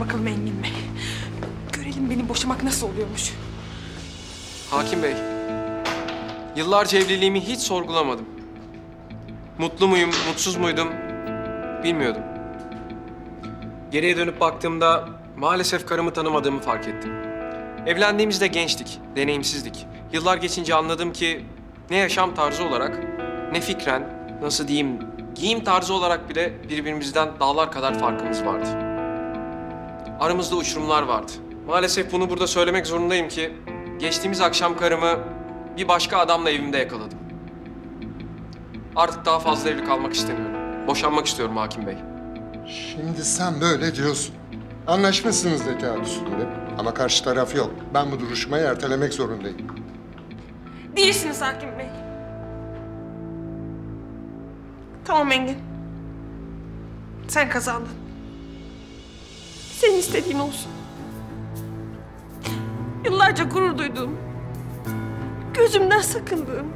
Bakalım Engin Bey. Görelim beni boşamak nasıl oluyormuş. Hakim Bey, yıllarca evliliğimi hiç sorgulamadım. Mutlu muyum, mutsuz muydum bilmiyordum. Geriye dönüp baktığımda maalesef karımı tanımadığımı fark ettim. Evlendiğimizde gençtik, deneyimsizdik. Yıllar geçince anladım ki ne yaşam tarzı olarak, ne fikren, nasıl diyeyim, giyim tarzı olarak bile birbirimizden dağlar kadar farkımız vardı. Aramızda uçurumlar vardı. Maalesef bunu burada söylemek zorundayım ki geçtiğimiz akşam karımı bir başka adamla evimde yakaladım. Artık daha fazla evli kalmak istemiyorum. Boşanmak istiyorum hakim bey. Şimdi sen böyle diyorsun. Anlaşmışsınız kağıt üstünde. Ama karşı taraf yok. Ben bu duruşmayı ertelemek zorundayım. Değilsiniz hakim bey. Tamam Engin. Sen kazandın. Senin istediğin olsun. Yıllarca gurur duyduğum, gözümden sakındığım,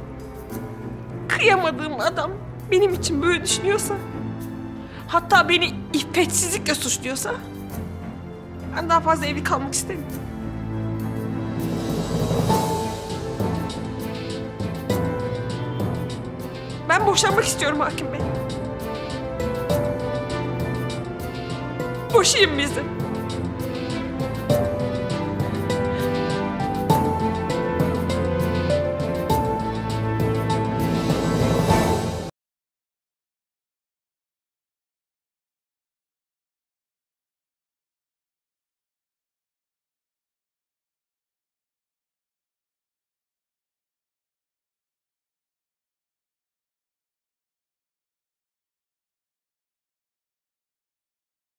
kıyamadığım adam benim için böyle düşünüyorsa, hatta beni iffetsizlikle suçluyorsa, ben daha fazla evli kalmak istemiyorum. Ben boşanmak istiyorum hakim bey. Boşayın bizi.